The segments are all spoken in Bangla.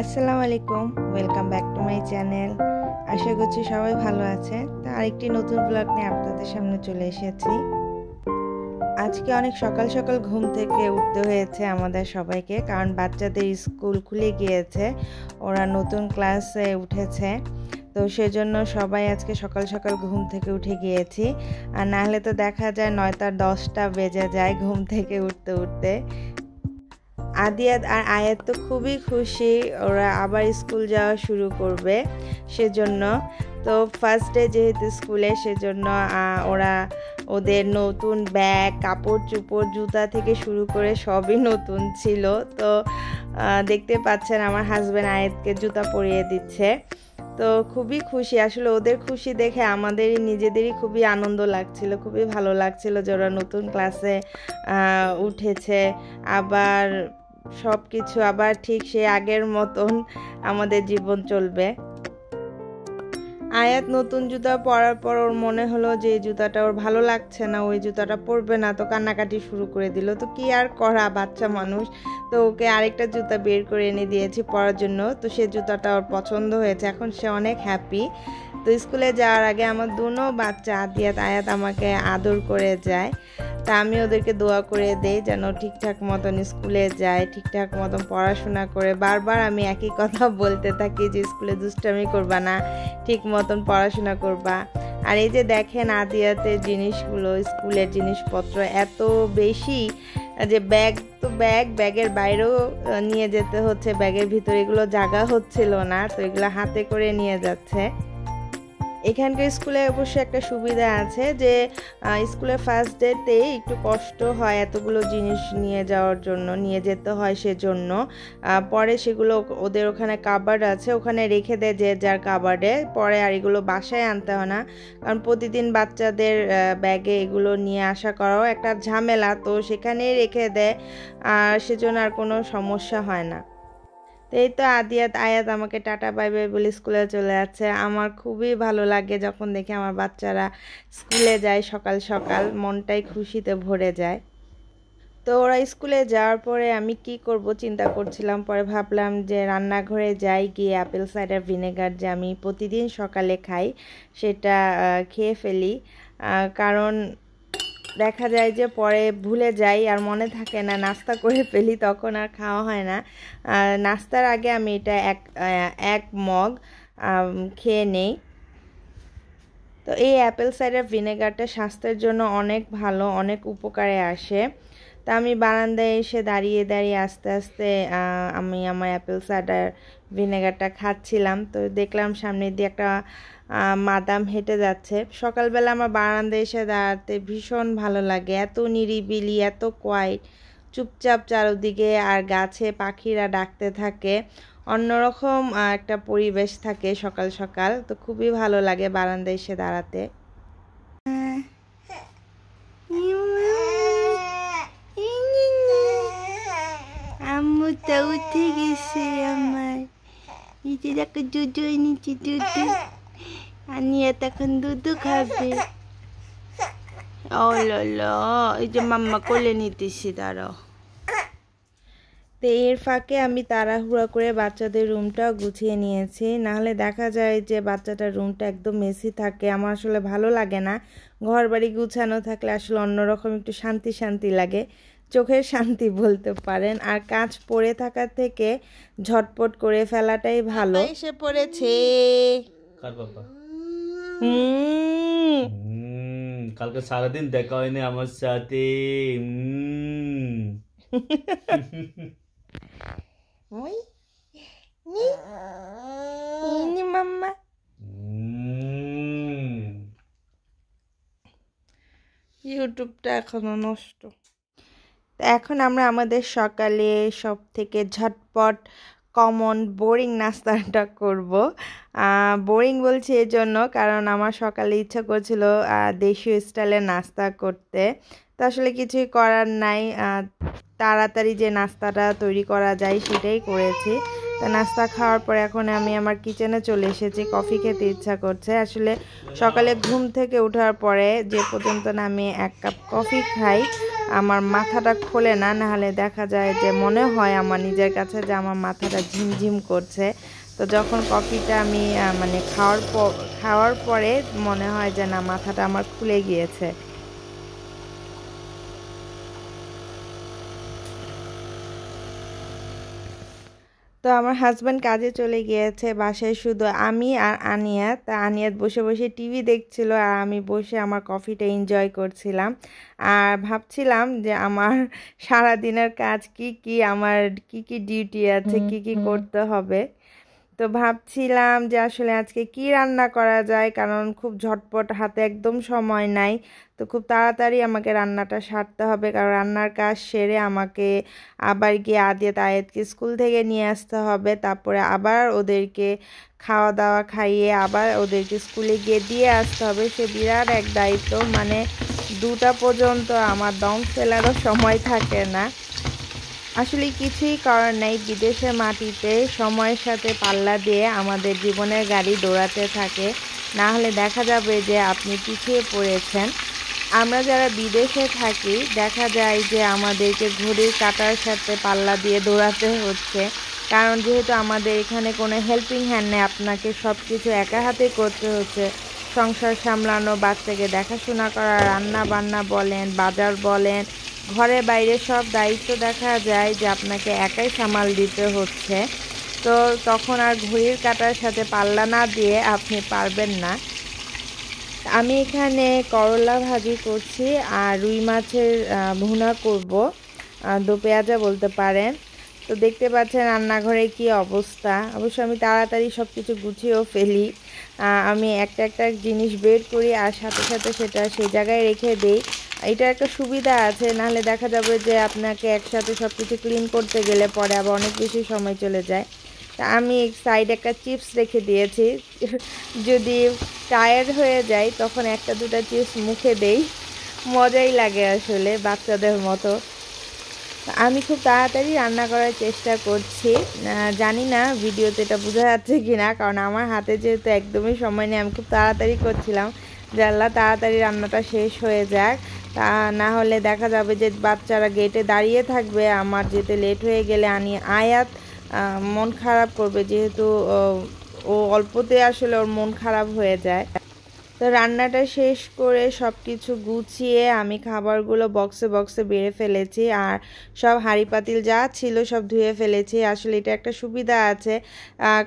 আসসালামু আলাইকুম welcome back to my channel আশা করছি সবাই ভালো আছে তা আরেকটি নতুন ব্লগ নিয়ে আপনাদের সামনে চলে এসেছি। আজকে অনেক সকাল সকাল ঘুম থেকে উঠতে হয়েছে আমাদের সবাইকে, কারণ বাচ্চাদের স্কুল খুলে গিয়েছে, ওরা নতুন ক্লাসে উঠেছে। তো সেজন্য সবাই আজকে সকাল সকাল ঘুম থেকে উঠে গিয়েছি। আর নাহলে তো দেখা যায় নয়টা দশটা বেজে যায় ঘুম থেকে উঠতে উঠতে। আদিয়াত আর আয়াত তো খুবই খুশি, ওরা আবার স্কুল যাওয়া শুরু করবে সেজন্য। তো ফার্স্ট ডে যেহেতু স্কুলে সেজন্য ওরা ওদের নতুন ব্যাগ, কাপড় চুপড়, জুতা থেকে শুরু করে সবই নতুন ছিল। তো দেখতে পাচ্ছেন আমার হাজব্যান্ড আয়াতকে জুতা পরিয়ে দিচ্ছে। তো খুবই খুশি, আসলে ওদের খুশি দেখে আমাদেরই নিজেদেরই খুবই আনন্দ লাগছিল, খুবই ভালো লাগছিল যে ওরা নতুন ক্লাসে উঠেছে। আবার সব কিছু আবার ঠিক সে আগের মতন আমাদের জীবন চলবে। আয়াত নতুন জুতা পরার পর ওর মনে হলো যে এই জুতাটা ওর ভালো লাগছে না ওই জুতাটা পরবে না, তো কান্নাকাটি শুরু করে দিল। তো কি আর করা, বাচ্চা মানুষ। তো ওকে আরেকটা জুতা বের করে এনে দিয়েছি পরার জন্য। তো সে জুতাটা ওর পছন্দ হয়েছে, এখন সে অনেক হ্যাপি তো স্কুলে যাওয়ার আগে আমার দুনো বাচ্চা আদিয়াত আয়াত আমাকে আদর করে যায়। তা আমি ওদেরকে দোয়া করে দেই যেন ঠিকঠাক মতন স্কুলে যায়, ঠিকঠাক মতন পড়াশোনা করে। বারবার আমি একই কথা বলতে থাকি যে স্কুলে দুষ্টামি করবা না, ঠিক মতন পড়াশোনা করবা। আর এই যে দেখেন আদিয়াতে জিনিসগুলো, স্কুলের জিনিসপত্র এত বেশি যে ব্যাগ তো ব্যাগ, ব্যাগের বাইরেও নিয়ে যেতে হচ্ছে, ব্যাগের ভিতরে এগুলো জায়গা হচ্ছিল না, তো এগুলো হাতে করে নিয়ে যাচ্ছে। এখানকার স্কুলে অবশ্যই একটা সুবিধা আছে যে স্কুলের ফার্স্ট ডেতেই একটু কষ্ট হয় এতগুলো জিনিস নিয়ে যাওয়ার জন্য, নিয়ে যেতে হয় সেজন্য। পরে সেগুলো ওদের ওখানে কাবার্ড আছে, ওখানে রেখে দেয় যে যার কাবার্ডে পরে আর এগুলো বাসায় আনতে হয় না। কারণ প্রতিদিন বাচ্চাদের ব্যাগে এগুলো নিয়ে আসা করাও একটা ঝামেলা, তো সেখানেই রেখে দেয়। আর সেজন্য আর কোনো সমস্যা হয় না। এই তো আদিয়াত, আয়াত আমাকে টাটা, বাই বাই বলে স্কুলে চলে যাচ্ছে। আমার খুবই ভালো লাগে যখন দেখি আমার বাচ্চারা স্কুলে যায় সকাল সকাল, মনটাই খুশিতে ভরে যায়। তো ওরা স্কুলে যাওয়ার পরে আমি কি করব চিন্তা করছিলাম, পরে ভাবলাম যে রান্নাঘরে যাই, গিয়ে অ্যাপেল সাইডার ভিনেগার যে আমি প্রতিদিন সকালে খাই, সেটা খেয়ে ফেলি। কারণ দেখা যায় যে পরে ভুলে যাই আর মনে থাকে না, নাস্তা করে ফেলি, তখন আর খাওয়া হয় না। নাস্তার আগে আমি এটা এক এক মগ খেয়ে নেই। তো এই অ্যাপেল সাইডার ভিনেগারটা স্বাস্থ্যের জন্য অনেক ভালো, অনেক উপকারে আসে। তা আমি বারান্দায় এসে দাঁড়িয়ে দাঁড়িয়ে আস্তে আস্তে আমি আমার অ্যাপেল সাইডার ভিনেগারটা খাচ্ছিলাম। তো দেখলাম সামনে দিয়ে একটা মাদাম হেঁটে যাচ্ছে। সকালবেলা আমার বারান্দায় এসে দাঁড়াতে ভীষণ ভালো লাগে। এত নিরিবিলি, এত কোয়াইট চুপচাপ চারদিকে আর গাছে পাখিরা ডাকতে থাকে। অন্যরকম একটা পরিবেশ থাকে সকাল সকাল। তো খুবই ভালো লাগে বারান্দায় এসে দাঁড়াতে। উঠে গেছে আমার খাবে এই যে মাম্মা কোলে নিতেছি তো এর ফাঁকে আমি তাড়াহুড়া করে বাচ্চাদের রুমটাও গুছিয়ে নিয়েছি। নাহলে দেখা যায় যে বাচ্চাটার রুমটা একদম মেসি থাকে। আমার আসলে ভালো লাগে না। ঘর বাড়ি গুছানো থাকলে আসলে অন্যরকম একটু শান্তি শান্তি লাগে। চোখের শান্তি বলতে পারেন। আর কাজ পড়ে থাকা থেকে ঝটপট করে ফেলাটাই ভালো। এসে পড়েছে। হুম কালকে সারাদিন দেখা হয়নি আমার সাথে। মাম্মা। ইউটিউবটা এখনও নষ্ট। এখন আমরা আমাদের সকালে সব থেকে ঝটপট কমন বোরিং নাস্তাটা করব। বোরিং বলছি এই জন্য কারণ আমার সকালে ইচ্ছা করছিল দেশীয় স্টাইলে নাস্তা করতে। তো আসলে কিছুই করার নাই তাড়াতাড়ি যে নাস্তাটা তৈরি করা যায় সেটাই করেছি। তো নাস্তা খাওয়ার পরে এখন আমি আমার কিচেনে চলে এসেছি, কফি খেতে ইচ্ছা করছে। আসলে সকালে ঘুম থেকে ওঠার পরে যে পর্যন্ত না আমি এক কাপ কফি খাই, আমার মাথাটা খোলে না, নাহলে দেখা যায় যে মনে হয় আমার নিজের কাছে যে আমার মাথাটা ঝিমঝিম করছে। তো যখন কফিটা আমি মানে খাওয়ার খাওয়ার পরে মনে হয় যে না, মাথাটা আমার খুলে গিয়েছে। তো আমার হাজব্যান্ড কাজে চলে গিয়েছে বাসায় শুধু আমি আর আনিয়া। তা আনিয়াত বসে বসে টিভি দেখছিল আর আমি বসে আমার কফিটা এনজয় করছিলাম। আর ভাবছিলাম যে আমার সারা দিনের কাজ কি কি আমার কি কি ডিউটি আছে কি কি করতে হবে। তো ভাবছিলাম যে আসলে আজকে কি রান্না করা যায়, কারণ খুব ঝটপট হাতে একদম সময় নাই। তো খুব তাড়াতাড়ি আমাকে রান্নাটা সারতে হবে, কারণ রান্নার কাজ সেরে আমাকে আবার গিয়ে আদিয়ে তায়েদকে স্কুল থেকে নিয়ে আসতে হবে। তারপরে আবার ওদেরকে খাওয়া দাওয়া খাইয়ে আবার ওদেরকে স্কুলে গিয়ে দিয়ে আসতে হবে। সে বিরাট এক দায়িত্ব মানে দুটা পর্যন্ত আমার দম ফেলারও সময় থাকে না। আসলে কিছুই করার নেই। বিদেশের মাটিতে সময়ের সাথে পাল্লা দিয়ে আমাদের জীবনের গাড়ি দৌড়াতে থাকে। না হলে দেখা যাবে যে আপনি পিছিয়ে পড়েছেন। আমরা যারা বিদেশে থাকি, দেখা যায় যে আমাদেরকে ঘড়ির কাটার সাথে পাল্লা দিয়ে দৌড়াতে হচ্ছে। কারণ যেহেতু আমাদের এখানে কোনো হেল্পিং হ্যান্ড নেই, আপনাকে সব কিছু একা হাতে করতে হচ্ছে। সংসার সামলানো, বাচ্চাকে দেখাশোনা করা রান্না বান্না বলেন, বাজার বলেন ঘরে বাইরে সব দায়িত্ব দেখা যায় যে আপনাকে একাই সামাল দিতে হচ্ছে। তো তখন আর ঘড়ির কাটার সাথে পাল্লা না দিয়ে আপনি পারবেন না। আমি এখানে করলা ভাজি করছি আর রুই মাছের ভুনা করব। দো পেঁয়াজা বলতে পারেন। তো দেখতে পাচ্ছেন রান্নাঘরে কি অবস্থা। অবশ্য আমি তাড়াতাড়ি সব কিছু গুছিয়েও ফেলি। আমি একটা একটা জিনিস বের করি আর সাথে সাথে সেটা সেই জায়গায় রেখে দিই। এটা একটা সুবিধা আছে, নাহলে দেখা যাবে যে আপনাকে একসাথে সব কিছু ক্লিন করতে গেলে পরে আবার অনেক বেশি সময় চলে যায়। তা আমি সাইড একটা চিপস রেখে দিয়েছি। যদি টায়ার্ড হয়ে যায় তখন একটা দুটা চিপস মুখে দেই। মজাই লাগে আসলে বাচ্চাদের মতো। আমি খুব তাড়াতাড়ি রান্না করার চেষ্টা করছি। জানি না ভিডিওতে এটা বোঝা যাচ্ছে কি না কারণ আমার হাতে যেহেতু একদমই সময় নেই, আমি খুব তাড়াতাড়ি করছিলাম। আল্লাহ তাড়াতাড়ি রান্নাটা শেষ হয়ে যাক। তা না হলে দেখা যাবে যে বাচ্চারা গেটে দাঁড়িয়ে থাকবে। আমার যেতে লেট হয়ে গেলে আনি আয়াত মন খারাপ করবে যেহেতু ও অল্পতে আসলে ওর মন খারাপ হয়ে যায়। তো রান্নাটা শেষ করে সব কিছু গুছিয়ে আমি খাবারগুলো বক্সে বক্সে বেড়ে ফেলেছি আর সব হাঁড়ি পাতিল যা ছিল সব ধুয়ে ফেলেছি। আসলে এটা একটা সুবিধা আছে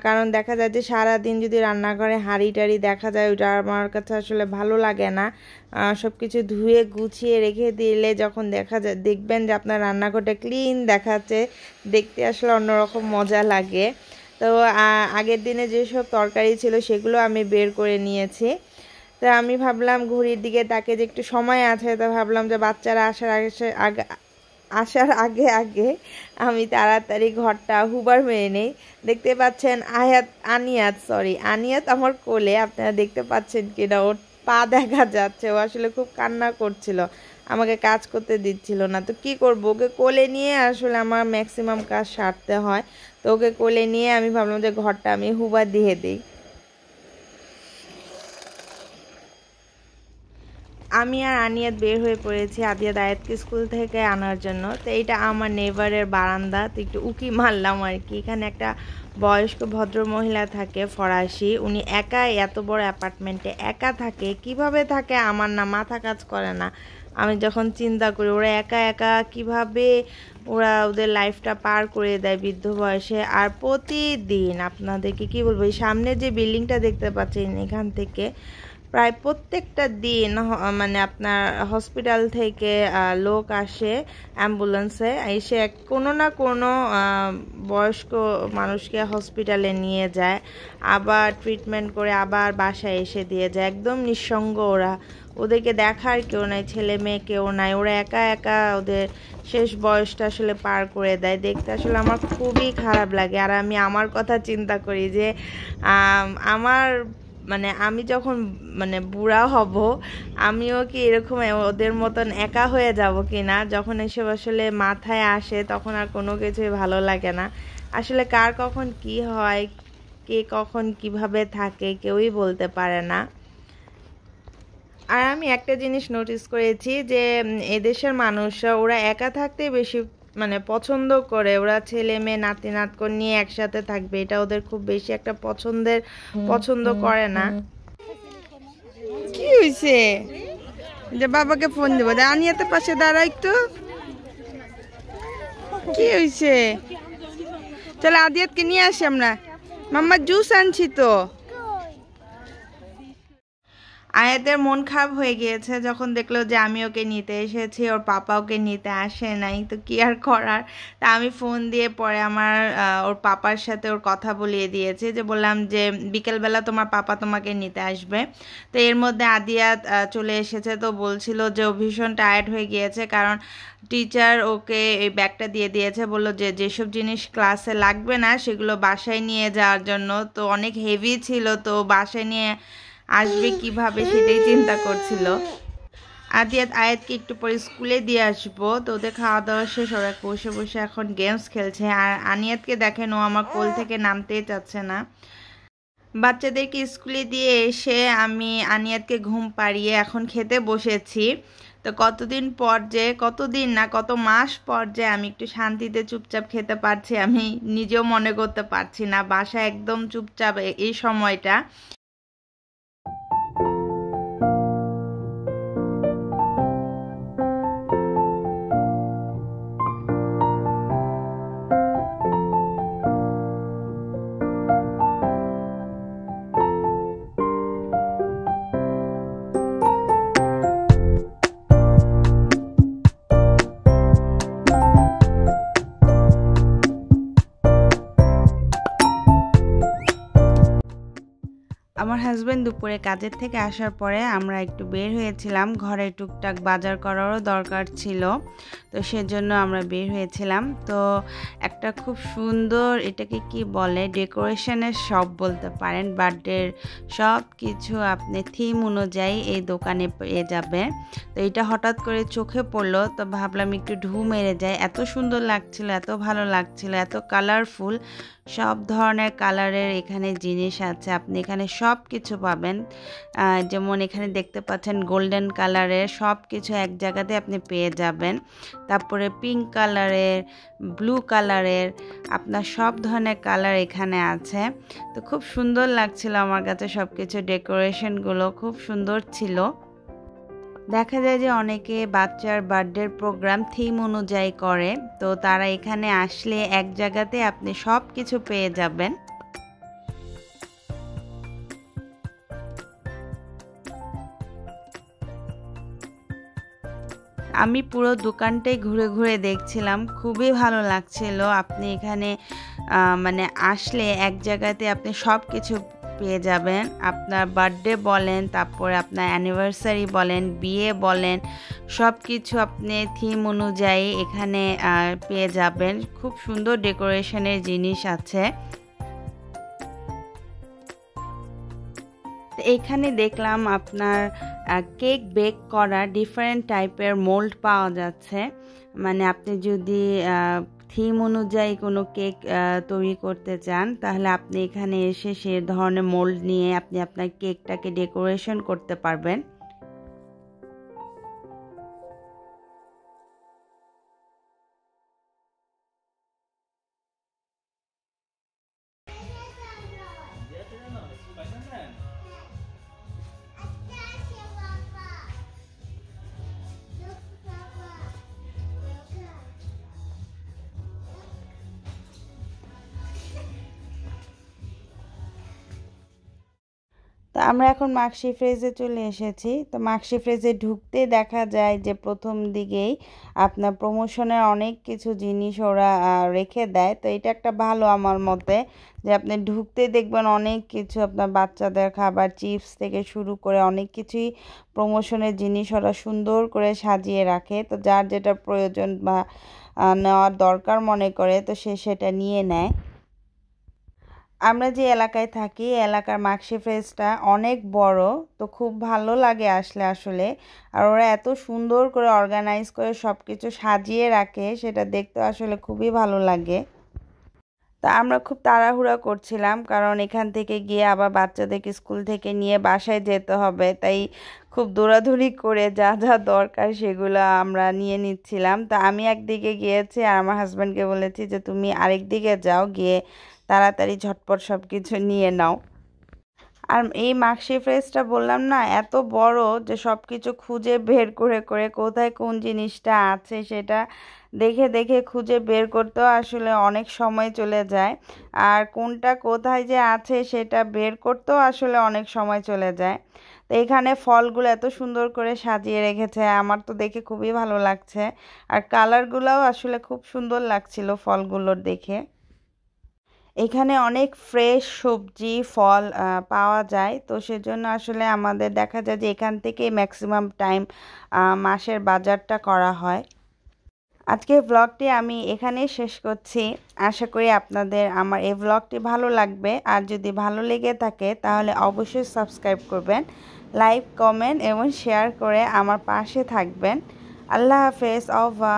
কারণ দেখা যায় যে সারাদিন যদি রান্নাঘরে হাঁড়ি টাড়ি দেখা যায়, ওটা আমার কাছে আসলে ভালো লাগে না। সব কিছু ধুয়ে গুছিয়ে রেখে দিলে যখন দেখা যায়, দেখবেন যে আপনার রান্নাঘরটা ক্লিন দেখাচ্ছে, দেখতে আসলে অন্যরকম মজা লাগে। তো আগের দিনে যেসব তরকারি ছিল সেগুলো আমি বের করে নিয়েছি। তো আমি ভাবলাম ঘড়ির দিকে তাকে যে একটু সময় আছে, তো ভাবলাম যে বাচ্চারা আসার আগে আগে আসার আগে আগে আমি তাড়াতাড়ি ঘরটা হুবার মেরে নেই। দেখতে পাচ্ছেন আয়াত, আনিয়াত সরি আনিয়াত আমার কোলে। আপনারা দেখতে পাচ্ছেন কিনা, ওর পা দেখা যাচ্ছে। ও আসলে খুব কান্না করছিল। আমাকে কাজ করতে দিচ্ছিল না। তো কি করব? ওকে কোলে নিয়ে আসলে আমার ম্যাক্সিমাম কাজ সারতে হয়। তো ওকে কোলে নিয়ে আমি ভাবলাম যে ঘরটা আমি হুবার দিয়ে দিই। আমি আর আনিয়াত বের হয়ে পড়েছি আদিয়া দায়াতকে স্কুল থেকে আনার জন্য। তো এইটা আমার নেভারের বারান্দা। তো একটু উকি মারলাম আর কি। এখানে একটা বয়স্ক ভদ্র মহিলা থাকে ফরাসি। উনি একা এত বড় অ্যাপার্টমেন্টে একা থাকে। কীভাবে থাকে আমার না মাথা কাজ করে না। আমি যখন চিন্তা করি, ওরা একা একা কীভাবে ওরা ওদের লাইফটা পার করে দেয় বৃদ্ধ বয়সে? আর প্রতিদিন আপনাদেরকে কি বলব, এই সামনে যে বিল্ডিংটা দেখতে পাচ্ছেন এখান থেকে প্রায় প্রত্যেকটা দিন মানে আপনার হসপিটাল থেকে লোক আসে অ্যাম্বুলেন্সে, এসে কোনো না কোনো বয়স্ক মানুষকে হসপিটালে নিয়ে যায়, আবার ট্রিটমেন্ট করে আবার বাসায় এসে দিয়ে যায়। একদম নিঃসঙ্গ ওরা। ওদেরকে দেখার কেউ নাই, ছেলে মেয়ে কেউ নাই। ওরা একা একা ওদের শেষ বয়সটা আসলে পার করে দেয়। দেখতে আসলে আমার খুবই খারাপ লাগে। আর আমি আমার কথা চিন্তা করি যে আমার মানে আমি যখন মানে বুড়া হব, আমিও কি এরকম ওদের মতন একা হয়ে যাব কি না যখন এসব আসলে মাথায় আসে, তখন আর কোনো কিছুই ভালো লাগে না। আসলে কার কখন কি হয়, কে কখন কীভাবে থাকে, কেউই বলতে পারে না। আর আমি একটা জিনিস নোটিস করেছি যে এদেশের মানুষরা, ওরা একা থাকতে বেশি মানে পছন্দ করে। ওরা ছেলে মেয়ে নাতি নাতকন নিয়ে একসাথে থাকবে। এটা ওদের খুব বেশি একটা পছন্দের পছন্দ করে না। কি হয়েছে যে বাবাকে ফোন দেবো। আনিয়াতে পাশে দাঁড়া একটু। কি হয়েছে চলো আদিয়াতকে নিয়ে আসি আমরা। মাম্মা জুস আনছি তো। আয়াতের মন খারাপ হয়ে গিয়েছে যখন দেখল যে আমি ওকে নিতে এসেছি, ওর পাপা ওকে নিতে আসে নাই। তো কি আর করার? তা আমি ফোন দিয়ে পরে আমার ওর পাপার সাথে ওর কথা বলিয়ে দিয়েছে যে বললাম যে বিকেলবেলা তোমার পাপা তোমাকে নিতে আসবে। তো এর মধ্যে আদিয়াত চলে এসেছে তো বলছিল যে ও ভীষণ টায়ার্ড হয়ে গিয়েছে কারণ টিচার ওকে এই ব্যাগটা দিয়ে দিয়েছে, বলল যে যেসব জিনিস ক্লাসে লাগবে না সেগুলো বাসায় নিয়ে যাওয়ার জন্য। তো অনেক হেভি ছিল তো বাসায় নিয়ে আসবে কীভাবে সেটাই চিন্তা করছিল। আদিয়াত, আয়াতকে একটু পরে স্কুলে দিয়ে আসব। তো ওদের খাওয়া দাওয়া শেষ, ওরা বসে বসে এখন গেমস খেলছে। আর আনিয়াতকে দেখেন, ও আমার কোল থেকে নামতেই চাচ্ছে না। বাচ্চাদেরকে স্কুলে দিয়ে এসে আমি আনিয়াতকে ঘুম পাড়িয়ে এখন খেতে বসেছি। তো কতদিন পর যে, কতদিন না, কত মাস পর যে আমি একটু শান্তিতে চুপচাপ খেতে পারছি, আমি নিজেও মনে করতে পারছি না। বাসা একদম চুপচাপ এই সময়টা। হাজব্যান্ড দুপুরে কাজের থেকে আসার পরে আমরা একটু বের হয়েছিলাম। ঘরে টুকটাক বাজার করারও দরকার ছিল, তো সেজন্য আমরা বের হয়েছিলাম। তো একটা খুব সুন্দর এটাকে কি বলে, ডেকোরেশনের সব বলতে পারেন। বার্থডের সব কিছু আপনি থিম অনুযায়ী এই দোকানে পেয়ে যাবে তো এটা হঠাৎ করে চোখে পড়ল, তো ভাবলাম একটু ঢু মেরে যায় এত সুন্দর লাগছিল, এত ভালো লাগছিল, এত কালারফুল সব ধরনের কালারের এখানে জিনিস আছে। আপনি এখানে সব কিছু পাবেন যেমন এখানে দেখতে পাচ্ছেন গোল্ডেন কালারের সব কিছু এক জায়গাতে আপনি পেয়ে যাবেন। তারপরে পিঙ্ক কালারের, ব্লু কালারের, আপনার সব ধরনের কালার এখানে আছে। তো খুব সুন্দর লাগছিল আমার কাছে সব কিছু ডেকোরেশনগুলো। খুব সুন্দর ছিল। দেখা যায় যে অনেকে বাচ্চার বার্থডের প্রোগ্রাম থিম অনুযায়ী করে, তো তারা এখানে আসলে এক জায়গাতে আপনি সব কিছু পেয়ে যাবেন। আমি পুরো দোকানটাই ঘুরে ঘুরে দেখছিলাম, খুবই ভালো লাগছিল। আপনি এখানে মানে আসলে এক জায়গাতে আপনি সব কিছু পেয়ে যাবেন। আপনার বার্থডে বলেন, তারপরে আপনার অ্যানিভার্সারি বলেন, বিয়ে বলেন সব কিছু আপনি থিম অনুযায়ী এখানে পেয়ে যাবেন। খুব সুন্দর ডেকোরেশনের জিনিস আছে। এখানে দেখলাম আপনার কেক বেক করা ডিফারেন্ট টাইপের মোল্ড পাওয়া যাচ্ছে। মানে আপনি যদি থিম অনুযায়ী কোনো কেক তৈরি করতে চান, তাহলে আপনি এখানে এসে সে ধরনের মোল্ড নিয়ে আপনি আপনার কেকটাকে ডেকোরেশন করতে পারবেন। তো আমরা এখন মাক্সি ফ্রেজে চলে এসেছি। তো মাক্সি ফ্রেজে ঢুকতে দেখা যায় যে প্রথম দিকেই আপনার প্রমোশনের অনেক কিছু জিনিস ওরা রেখে দেয়। তো এটা একটা ভালো আমার মতে যে আপনি ঢুকতে দেখবেন অনেক কিছু আপনার বাচ্চাদের খাবার চিপস থেকে শুরু করে অনেক কিছুই প্রমোশনের জিনিস ওরা সুন্দর করে সাজিয়ে রাখে। তো যার যেটা প্রয়োজন বা নেওয়ার দরকার মনে করে, তো সে সেটা নিয়ে নেয়। আমরা যে এলাকায় থাকি, এলাকার মাক্সি ফ্রেজটা অনেক বড়, তো খুব ভালো লাগে আসলে আসলে। আর ওরা এত সুন্দর করে অর্গানাইজ করে সব কিছু সাজিয়ে রাখে, সেটা দেখতে আসলে খুবই ভালো লাগে। তা আমরা খুব তাড়াহুড়া করছিলাম, কারণ এখান থেকে গিয়ে আবার বাচ্চাদেরকে স্কুল থেকে নিয়ে বাসায় যেতে হবে। তাই খুব দৌড়াদৌড়ি করে যা যা দরকার সেগুলো আমরা নিয়ে নিচ্ছিলাম। তা আমি একদিকে গিয়েছি আর আমার হাজব্যান্ডকে বলেছি যে, তুমি আরেক দিকে যাও, গিয়ে তাড়াতাড়ি ঝটপট সব কিছু নিয়ে নাও। আর এই মাক্সি ফ্রেসটা বললাম না, এত বড় যে সব কিছু খুঁজে বের করে করে কোথায় কোন জিনিসটা আছে সেটা দেখে দেখে খুঁজে বের করতেও আসলে অনেক সময় চলে যায়। আর কোনটা কোথায় যে আছে সেটা বের করতেও আসলে অনেক সময় চলে যায়। তো এখানে ফলগুলো এত সুন্দর করে সাজিয়ে রেখেছে, আমার তো দেখে খুবই ভালো লাগছে। আর কালারগুলোও আসলে খুব সুন্দর লাগছিল ফলগুলোর দেখে। এখানে অনেক ফ্রেশ সবজি, ফল পাওয়া যায়। তো সেজন্য আসলে আমাদের দেখা যায় যে এখান থেকেই ম্যাক্সিমাম টাইম মাসের বাজারটা করা হয়। আজকে ব্লগটি আমি এখানেই শেষ করছি। আশা করি আপনাদের আমার এই ব্লগটি ভালো লাগবে। আর যদি ভালো লেগে থাকে, তাহলে অবশ্যই সাবস্ক্রাইব করবেন লাইক কমেন্ট এবং শেয়ার করে আমার পাশে থাকবেন। আল্লাহ হাফেজ অভা